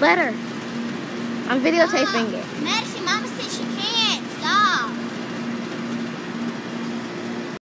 Let. I'm videotaping Mom, it. Madison, Mama said she